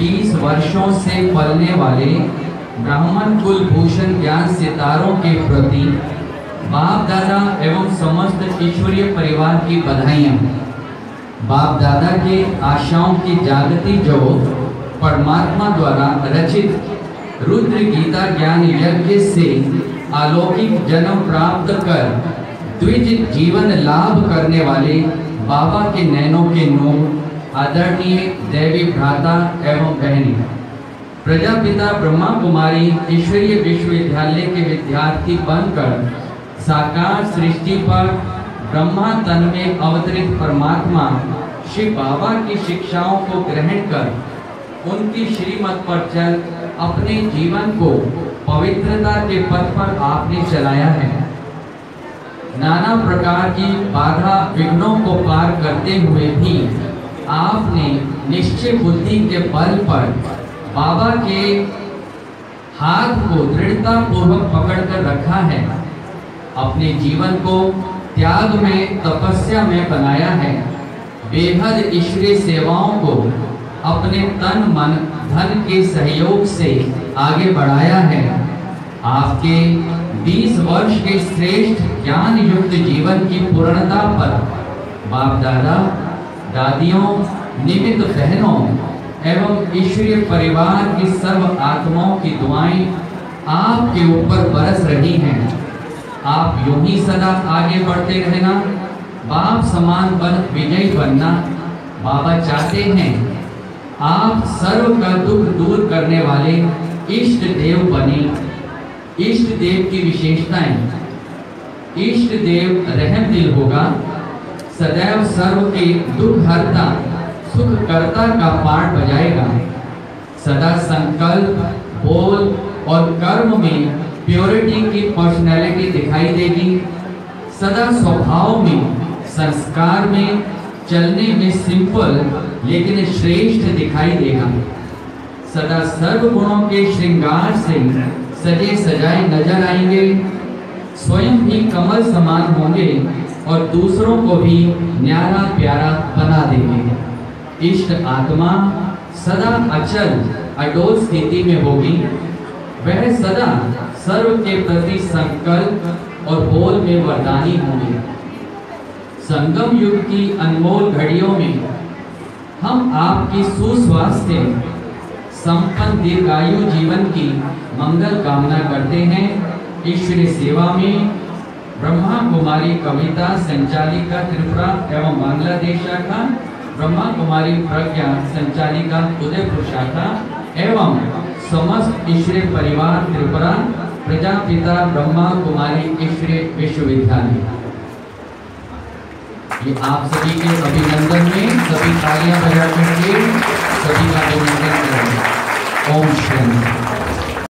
वर्षों से पलने वाले ब्राह्मण कुल भूषण ज्ञान सितारों के प्रति बाप दादा एवं समस्त ईश्वरीय परिवार की बधाइयाँ। बाप दादा के आशाओं की जागृति ज्योत परमात्मा द्वारा रचित रुद्र गीता ज्ञान यज्ञ से अलौकिक जन्म प्राप्त कर द्विज जीवन लाभ करने वाले बाबा के नैनों के नूर आदरणीय देवी भ्राता एवं बहनी, प्रजापिता ब्रह्मा कुमारी ईश्वरीय विश्वविद्यालय के विद्यार्थी बनकर साकार सृष्टि पर ब्रह्मा तन में अवतरित परमात्मा श्री बाबा की शिक्षाओं को ग्रहण कर उनकी श्रीमत पर चल अपने जीवन को पवित्रता के पथ पर आपने चलाया है। नाना प्रकार की बाधा विघ्नों को पार करते हुए भी आपने निश्चय बुद्धि के बल पर बाबा के हाथ को दृढ़ता पूर्वक पकड़ कर रखा है, अपने जीवन को त्याग में, तपस्या में बनाया है। बेहद ईश्वरीय सेवाओं को अपने तन, मन, धन के सहयोग से आगे बढ़ाया है। आपके 20 वर्ष के श्रेष्ठ ज्ञान युक्त जीवन की पूर्णता पर बाप दादा दादियों निमित बहनों एवं ईश्वरीय परिवार की सर्व आत्माओं की दुआएँ आपके ऊपर बरस रही हैं। आप यूँ ही सदा आगे बढ़ते रहना, बाप समान बन विजयी बनना, बाबा चाहते हैं। आप सर्व का दुख दूर करने वाले इष्ट देव बने। इष्ट देव की विशेषताएँ। इष्ट देव रहम दिल होगा। सदैव सर्व के दुख हरता सुख करता का पाठ बजाएगा। सदा संकल्प, बोल और कर्म में प्योरिटी की पर्सनैलिटी दिखाई देगी। सदा स्वभाव में, संस्कार में, चलने में सिंपल लेकिन श्रेष्ठ दिखाई देगा। सदा सर्व गुणों के श्रृंगार से सजे सजाए नज़र आएँगे। स्वयं ही कमल समान होंगे और दूसरों को भी न्यारा प्यारा बना देंगे। इष्ट आत्मा सदा अचल अडोल स्थिति में होगी। वह सदा सर्व के प्रति संकल्प और बोल में वरदानी होंगे। संगम युग की अनमोल घड़ियों में हम आपकी सुस्वास्थ्य, संपन्न दीर्घायु जीवन की मंगल कामना करते हैं। ईश्वरी सेवा में ब्रह्मा कुमारी कविता संचालिका त्रिपुरा एवं बांग्लादेश शाखा ब्रह्मा कुमारी प्रज्ञा संचालिका उदयपुर शाखा एवं समस्त ईश्वरीय परिवार त्रिपुरा, प्रजापिता ब्रह्मा कुमारी ईश्वरीय विश्वविद्यालय। ये आप सभी के अभिनंदन में सभी तालियाँ बजा करके सभी का अभिनंदन करेंगे। ओम शांति